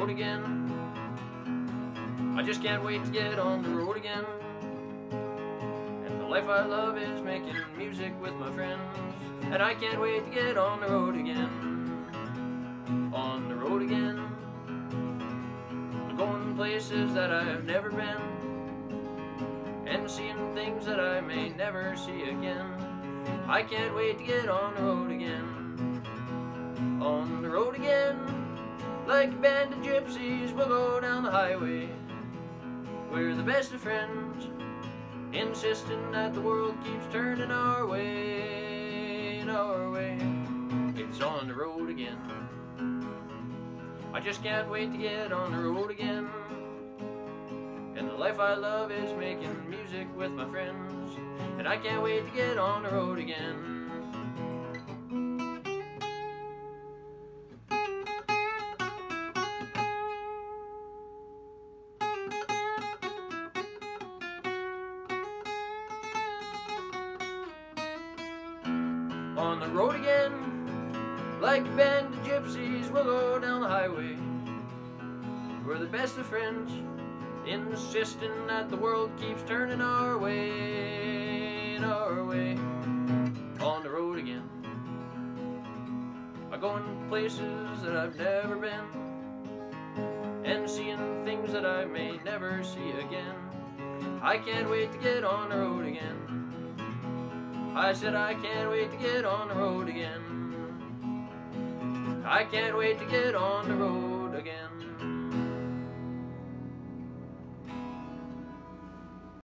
road again. I just can't wait to get on the road again. And the life I love is making music with my friends. And I can't wait to get on the road again. On the road again. Going places that I've never been. And seeing things that I may never see again. I can't wait to get on the road again. Like a band of gypsies, we'll go down the highway. We're the best of friends, insisting that the world keeps turning our way, our way. It's on the road again. I just can't wait to get on the road again. And the life I love is making music with my friends. And I can't wait to get on the road again. On the road again. Like a band of gypsies, we'll go down the highway. We're the best of friends, insisting that the world keeps turning our way, our way. On the road again. I'm going places that I've never been, and seeing things that I may never see again. I can't wait to get on the road again. I said I can't wait to get on the road again. I can't wait to get on the road again.